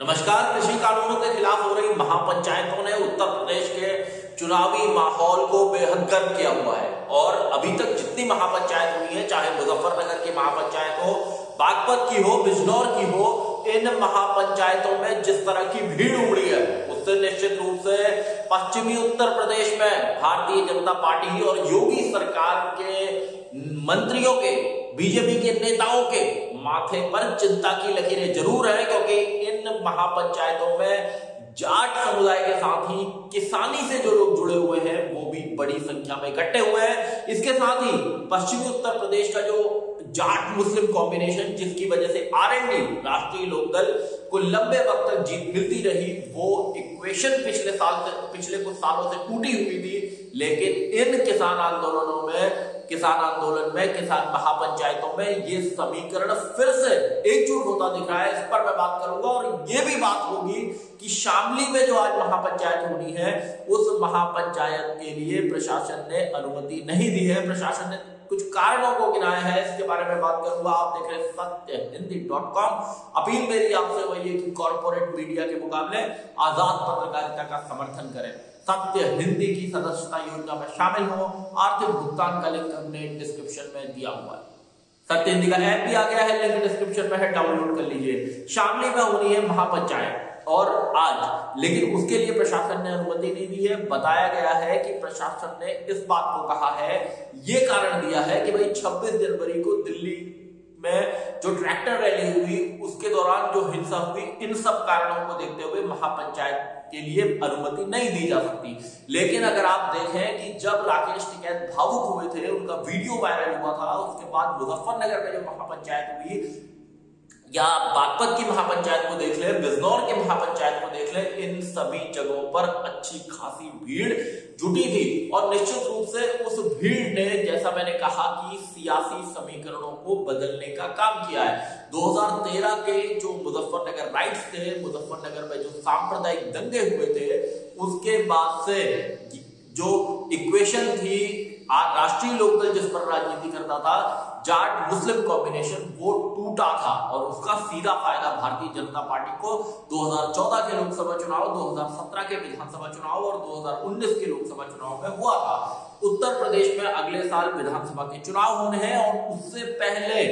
नमस्कार, कृषि कानूनों के खिलाफ हो रही महापंचायतों ने उत्तर प्रदेश के चुनावी माहौल को बेहद गर्म किया हुआ है। और अभी तक जितनी महापंचायत हुई है, चाहे मुजफ्फरनगर की महापंचायत हो, बागपत की हो, बिजनौर की हो, इन महापंचायतों में जिस तरह की भीड़ उमड़ी है, उससे निश्चित रूप से पश्चिमी उत्तर प्रदेश में भारतीय जनता पार्टी और योगी सरकार के मंत्रियों के, बीजेपी के नेताओं के माथे पर चिंता की लकीरें ज़रूर है, क्योंकि महापंचायतों में जाट समुदाय के साथ ही किसानी से जो लोग जुड़े हुए हैं, वो भी बड़ी संख्या में इकट्ठे हुए हैं। इसके साथ ही पश्चिमी उत्तर प्रदेश का जो जाट मुस्लिम कॉम्बिनेशन जिसकी वजह से आरएनडी राष्ट्रीय लोकदल, को लंबे वक्त तक जीत मिलती रही, वो इक्वेशन पिछले साल से पिछले कुछ सालों से टूटी हुई थी। लेकिन इन किसान आंदोलनों में, किसान आंदोलन में, किसान महापंचायतों में ये समीकरण फिर से एकजुट होता दिख रहा है। इस पर मैं बात करूँगा और ये भी बात होगी कि शामली में जो आज महापंचायत होनी है, उस महापंचायत के लिए प्रशासन ने अनुमति नहीं दी है। प्रशासन ने कुछ कारणों को गिनाया है। इसके बारे में बात करूँगा। आप देख रहे हैं सत्य हिंदी डॉट कॉम। अपील मेरी आपसे वही है कि कॉर्पोरेट मीडिया के मुकाबले आज़ाद पत्रकारिता का समर्थन करें। सत्य हिंदी की सदस्यता योजना में शामिल हो, आर्थिक भुगतान का लिंक हमने डिस्क्रिप्शन में दिया हुआ है। सत्य हिंदी का ऐप भी आ गया है लिंक डिस्क्रिप्शन में है डाउनलोड कर लीजिए। शामली में होनी है महापंचायत। और आज, लेकिन उसके लिए प्रशासन ने अनुमति नहीं दी है। बताया गया है कि प्रशासन ने इस बात को कहा है, ये कारण दिया है कि भाई 26 जनवरी को दिल्ली में जो ट्रैक्टर रैली हुई, उसके दौरान जो हिंसा हुई, इन सब कारणों को देखते हुए महापंचायत के लिए अनुमति नहीं दी जा सकती। लेकिन अगर आप देखें कि जब राकेश टिकैत भावुक हुए थे, उनका वीडियो वायरल हुआ था, उसके बाद मुजफ्फरनगर में जो महापंचायत हुई या बागपत की महापंचायत को देख ले, बिजनौर की महापंचायत को देख ले, इन सभी जगहों पर अच्छी खासी भीड़ जुटी थी। और निश्चित रूप से उस भीड़ ने, जैसा मैंने कहा कि सियासी समीकरणों को बदलने का काम किया है। 2013 के जो मुजफ्फरनगर राइट्स थे, मुजफ्फरनगर में जो सांप्रदायिक दंगे हुए थे, उसके बाद से जो इक्वेशन थी राष्ट्रीय लोकदल जिस पर राजनीति करता था जाट मुस्लिम कॉम्बिनेशन वो टूटा था और उसका सीधा फ़ायदा भारतीय जनता पार्टी को 2014 के लोकसभा चुनाव 2017 के विधानसभा चुनाव और 2019 के लोकसभा चुनाव में हुआ था। उत्तर प्रदेश में अगले साल विधानसभा के चुनाव होने हैं और उससे पहले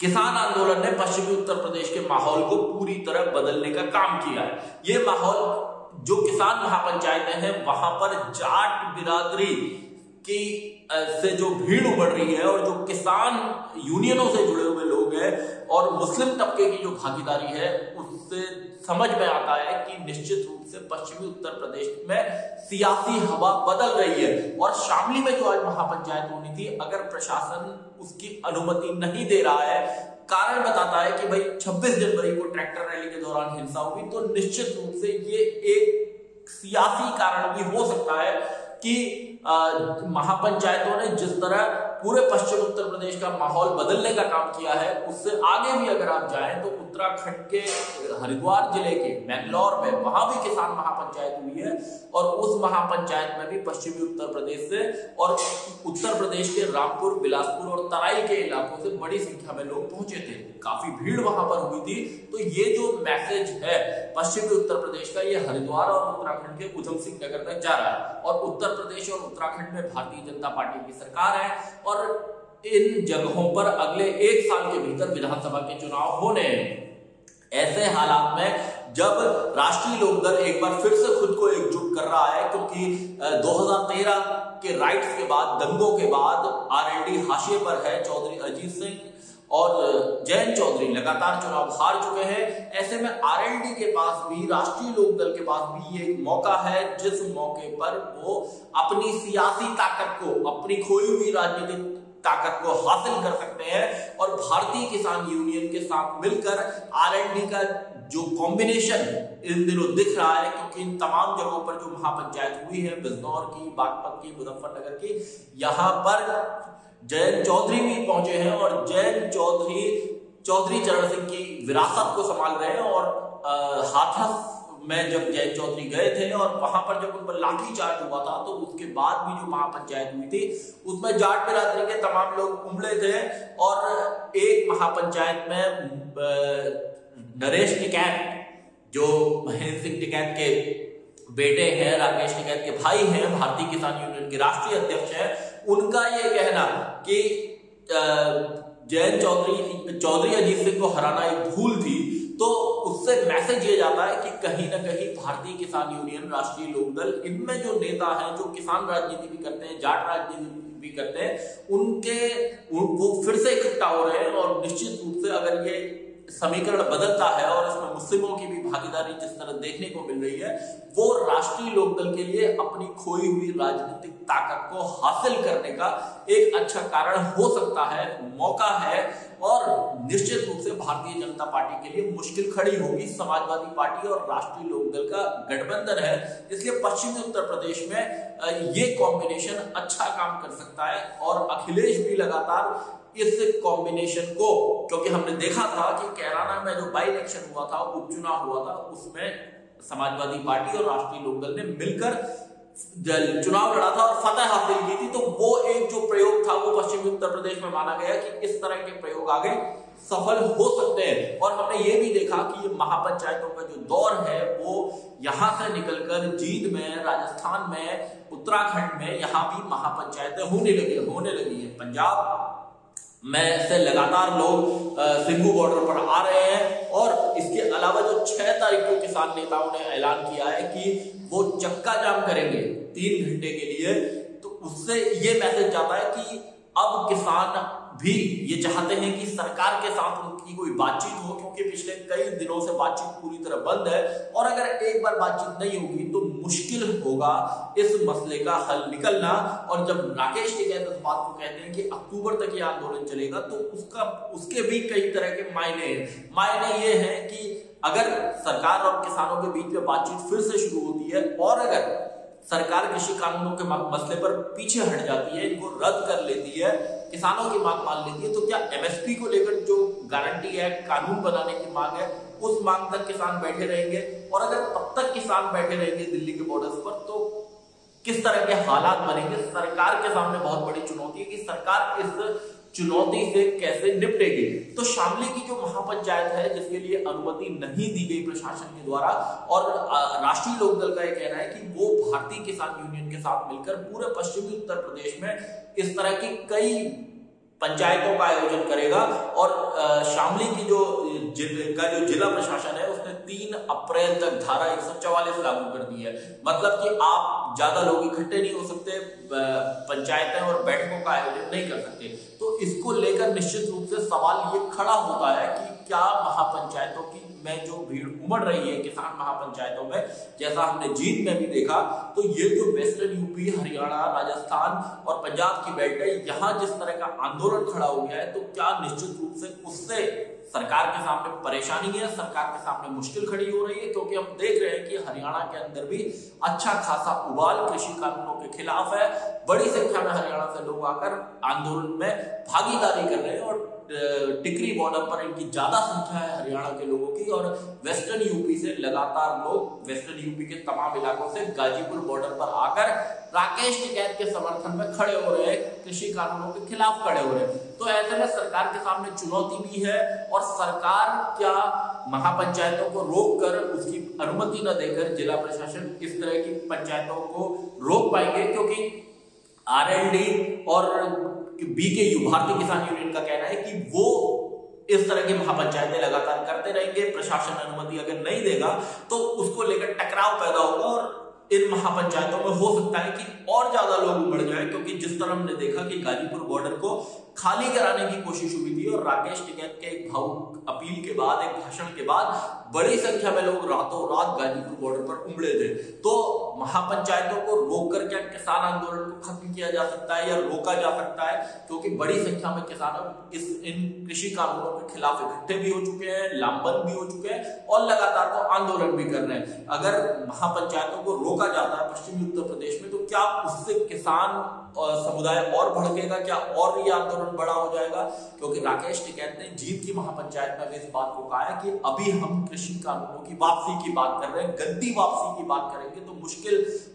किसान आंदोलन ने पश्चिमी उत्तर प्रदेश के माहौल को पूरी तरह बदलने का काम किया है। ये माहौल जो किसान महापंचायतें हैं, वहाँ पर जाट बिरादरी की से जो भीड़ उमड़ रही है और जो किसान यूनियनों से जुड़े हुए लोग हैं और मुस्लिम तबके की जो भागीदारी है, उससे समझ में आता है कि निश्चित रूप से पश्चिमी उत्तर प्रदेश में सियासी हवा बदल रही है। और शामली में जो आज महापंचायत होनी थी, अगर प्रशासन उसकी अनुमति नहीं दे रहा है, कारण बताता है कि भाई 26 जनवरी को ट्रैक्टर रैली के दौरान हिंसा हुई तो निश्चित रूप से ये एक सियासी कारण भी हो सकता है कि महापंचायतों ने जिस तरह पूरे पश्चिम उत्तर प्रदेश का माहौल बदलने का काम किया है। उससे आगे भी अगर आप जाएँ तो उत्तराखंड के हरिद्वार ज़िले के मैंगलोर में वहाँ भी किसान महापंचायत हुई है और उस महापंचायत में भी पश्चिमी उत्तर प्रदेश से और उत्तर प्रदेश के रामपुर, बिलासपुर और तराई के इलाकों से बड़ी संख्या में लोग पहुँचे थे। काफ़ी भीड़ वहाँ पर हुई थी। तो ये जो मैसेज है पश्चिमी उत्तर प्रदेश का, ये हरिद्वार और उत्तराखंड के उधम सिंह नगर तक जा रहा है। और उत्तर प्रदेश और उत्तराखंड में भारतीय जनता पार्टी की सरकार है और इन जगहों पर अगले एक साल के भीतर विधानसभा के चुनाव होने हैं। ऐसे हालात में जब राष्ट्रीय लोकदल एक बार फिर से खुद को एकजुट कर रहा है, क्योंकि 2013 के राइट्स के बाद, दंगों के बाद आरएलडी हाशिए पर है। चौधरी अजीत सिंह और जयंत चौधरी लगातार चुनाव हार चुके हैं। ऐसे में आरएलडी के पास भी, राष्ट्रीय लोकदल के पास भी ये मौका है। जिस मौके पर वो अपनी सियासी ताकत को, अपनी खोई हुई राजनीतिक ताकत को हासिल कर सकते हैं और भारतीय किसान यूनियन के साथ मिलकर आरएनडी का जो कॉम्बिनेशन इन दिनों दिख रहा है, क्योंकि इन तमाम जगहों पर जो महापंचायत हुई है, बिजनौर की, बागपत की, मुजफ्फरनगर की, यहाँ पर जयंत चौधरी भी पहुँचे हैं और जयंत चौधरी चौधरी चरण सिंह की विरासत को संभाल रहे हैं और हाथरस में जब जयंत चौधरी गए थे और वहाँ पर जब उन पर लाठी चार्ज हुआ था तो उसके बाद भी जो महापंचायत हुई थी, उसमें जाट बिरादरी के तमाम लोग उमड़े थे और एक महापंचायत में नरेश टिकैत, जो महेंद्र सिंह टिकैत के बेटे हैं, राकेश टिकैत के भाई हैं, भारतीय किसान यूनियन के राष्ट्रीय अध्यक्ष हैं उनका ये कहना कि जयंत चौधरी चौधरी अजीत सिंह को हराना एक भूल थी तो उससे मैसेज ये जाता है कि कहीं ना कहीं भारतीय किसान यूनियन राष्ट्रीय लोकदल इनमें जो नेता हैं जो किसान राजनीति भी करते हैं जाट राजनीति भी करते हैं उनके उन, वो फिर से इकट्ठा हो रहे हैं और निश्चित रूप से अगर ये समीकरण बदलता है और इसमें मुस्लिमों की भी भागीदारी जिस तरह देखने को मिल रही है, वो राष्ट्रीय लोकदल के लिए अपनी खोई हुई राजनीतिक ताकत को हासिल करने का एक अच्छा कारण हो सकता है, मौका है और निश्चित रूप से भारतीय जनता पार्टी के लिए मुश्किल खड़ी होगी। समाजवादी पार्टी और राष्ट्रीय लोकदल का गठबंधन है, इसलिए पश्चिमी उत्तर प्रदेश में ये कॉम्बिनेशन अच्छा काम कर सकता है और अखिलेश भी लगातार इस कॉम्बिनेशन को, क्योंकि हमने देखा था कि कैराना में जो बाई इलेक्शन हुआ था उपचुनाव हुआ था, उसमें समाजवादी पार्टी और राष्ट्रीय लोकदल ने मिलकर चुनाव लड़ा था और फतेह हासिल की थी। तो वो एक जो प्रयोग था, वो पश्चिमी उत्तर प्रदेश में माना गया कि इस तरह के प्रयोग आगे सफल हो सकते हैं। और हमने ये भी देखा कि ये महापंचायतों का जो दौर है, वो यहाँ से निकलकर जींद में, राजस्थान में, उत्तराखंड में यहाँ भी महापंचायतें होने लगी होने लगी है। पंजाब में से लगातार लोग सिंगू बॉर्डर पर आ रहे हैं और इसके अलावा जो छह तारीख को किसान नेताओं ने ऐलान किया है कि वो चक्का जाम करेंगे तीन घंटे के लिए तो उससे ये मैसेज जाता है कि अब किसान भी ये चाहते हैं कि सरकार के साथ उनकी कोई बातचीत हो, क्योंकि पिछले कई दिनों से बातचीत पूरी तरह बंद है। और अगर एक बार बातचीत नहीं होगी तो मुश्किल होगा इस मसले का हल निकलना। और जब राकेश टिकैत इस बात को कहते हैं कि अक्टूबर तक ये आंदोलन चलेगा तो उसका, उसके भी कई तरह के मायने मायने ये है कि अगर सरकार और किसानों के बीच में बातचीत फिर से शुरू होती है, और अगर सरकार कृषि कानूनों के मसले पर पीछे हट जाती है, इनको रद्द कर लेती है, किसानों की मांग मान लेती है तो क्या एमएसपी को लेकर जो गारंटी है, कानून बनाने की मांग है, उस मांग तक किसान बैठे रहेंगे? और अगर तब तक किसान बैठे रहेंगे दिल्ली के बॉर्डर्स पर तो किस तरह के हालात बनेंगे? सरकार के सामने बहुत बड़ी चुनौती है कि सरकार इस चुनौती से कैसे निपटेगी? तो शामली की जो महापंचायत है, जिसके लिए अनुमति नहीं दी गई प्रशासन के द्वारा, और राष्ट्रीय लोकदल का यह कहना है कि वो भारतीय किसान यूनियन के साथ मिलकर पूरे पश्चिमी उत्तर प्रदेश में इस तरह की कई पंचायतों का आयोजन करेगा। और शामली की जो का जो जिला प्रशासन है, उसने तीन अप्रैल तक धारा एक लागू कर दी है। मतलब कि आप ज़्यादा लोग इकट्ठे नहीं हो सकते पंचायतें और बैठकों का आयोजन नहीं कर सकते। तो इसको लेकर निश्चित रूप से सवाल ये खड़ा होता है कि क्या महापंचायतों की में जो भीड़ उमड़ रही है, किसान महापंचायतों में, जैसा हमने जीत में भी देखा तो ये जो वेस्टर्न यूपी, हरियाणा, राजस्थान और पंजाब की बेल्ट है, यहाँ जिस तरह का आंदोलन खड़ा हो गया है तो क्या निश्चित रूप से उससे सरकार के सामने परेशानी है, सरकार के सामने मुश्किल खड़ी हो रही है, क्योंकि हम देख रहे हैं कि हरियाणा के अंदर भी अच्छा खासा उबाल कृषि कानूनों के खिलाफ है। बड़ी संख्या में हरियाणा से लोग आकर आंदोलन में भागीदारी कर रहे हैं और टिकरी बॉर्डर पर इनकी ज़्यादा संख्या है हरियाणा के लोगों की और वेस्टर्न यूपी से लगातार लोग वेस्टर्न यूपी के तमाम इलाकों से गाजीपुर बॉर्डर पर आकर राकेश टिकैत के समर्थन में खड़े हो रहे कृषि कानूनों के खिलाफ खड़े हो रहे तो ऐसे में सरकार के सामने चुनौती भी है और सरकार क्या महापंचायतों को रोक कर उसकी अनुमति न देकर जिला प्रशासन इस तरह की पंचायतों को रोक पाएँगे? क्योंकि आरएलडी और बीकेयू भारतीय किसान यूनियन का कहना है कि वो इस तरह की महापंचायतें लगातार करते रहेंगे, प्रशासन अनुमति अगर नहीं देगा तो उसको लेकर टकराव पैदा होगा और इन महापंचायतों में हो सकता है कि और ज़्यादा लोग बढ़ जाए, क्योंकि जिस तरह हमने देखा कि गाजीपुर बॉर्डर को खाली कराने की कोशिश हुई थी और राकेश टिकैत के एक भावुक अपील के बाद, एक भाषण के बाद बड़ी संख्या में लोग रातों रात गाजीपुर बॉर्डर पर उमड़े थे। तो महापंचायतों को रोक कर क्या किसान आंदोलन को खत्म किया जा सकता है या रोका जा सकता है? क्योंकि बड़ी संख्या में किसान इस, इन कृषि कानूनों के खिलाफ इकट्ठे भी हो चुके हैं लामबंद भी हो चुके हैं और लगातार वो आंदोलन भी कर रहे हैं। अगर महापंचायतों को रोका जाता है पश्चिमी उत्तर प्रदेश में तो क्या उससे किसान समुदाय और भड़केगा? क्या और ये आंदोलन बड़ा हो जाएगा? क्योंकि राकेश टिकैत ने जीत की महापंचायत में भी इस बात को कहा है कि अभी हम कृषि कानूनों की वापसी की बात कर रहे हैं, गद्दी वापसी की बात करेंगे तो मुश्किल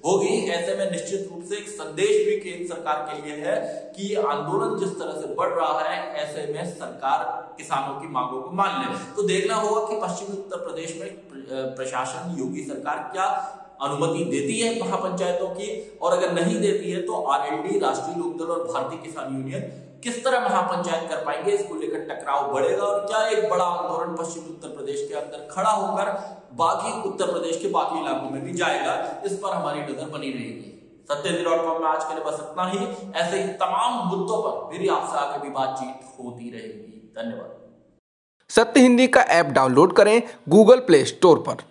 होगी, ऐसे में निश्चित रूप से एक संदेश भी केंद्र सरकार के लिए है कि आंदोलन जिस तरह से बढ़ रहा है, ऐसे में सरकार किसानों की मांगों को मान ले। तो देखना होगा कि पश्चिमी उत्तर प्रदेश में प्रशासन, योगी सरकार क्या अनुमति देती है महापंचायतों की, और अगर नहीं देती है तो आरएलडी, राष्ट्रीय लोकदल और भारतीय किसान यूनियन किस तरह महापंचायत कर पाएँगे, इसको लेकर टकराव बढ़ेगा और क्या एक बड़ा आंदोलन पश्चिमी उत्तर प्रदेश के अंदर खड़ा होकर बाकी उत्तर प्रदेश के बाकी इलाकों में भी जाएगा, इस पर हमारी नज़र बनी रहेगी। सत्येंद्र डॉट कॉम में आज के लिए बस इतना ही। ऐसे ही तमाम मुद्दों पर मेरी आपसे आगे भी बातचीत होती रहेगी। धन्यवाद। सत्य हिंदी का ऐप डाउनलोड करें गूगल प्ले स्टोर पर।